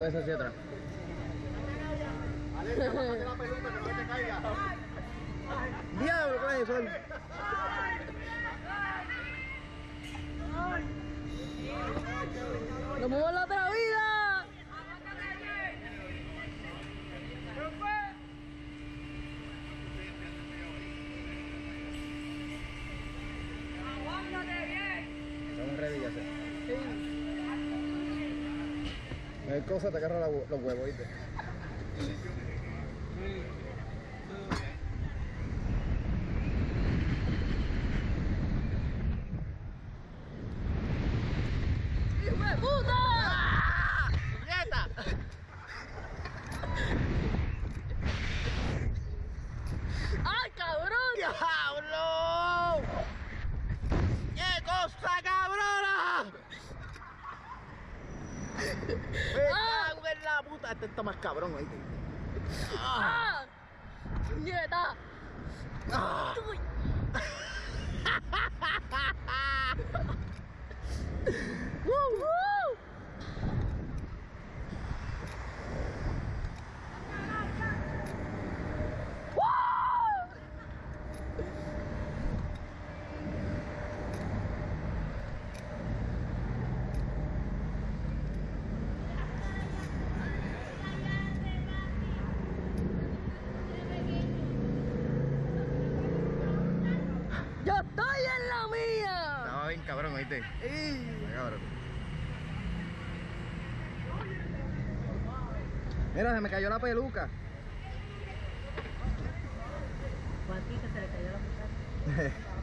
Esa hacia atrás. la peluca que no te caiga. Diablo, clase, sol. ¡Nos movemos la Hay cosa, te agarra la los huevos, ¿viste? ¡Quieta! ¡Ay, cabrón! ¡Diablo! Me cago en la puta. Este está más cabrón, ¿oíste? ¡Ah! ¡Nieta! Ah. ¡Yo estoy en la mía! Estaba bien cabrón, ¿oíste? Está cabrón. Mira, se me cayó la peluca. Juanita se le cayó la muchacha.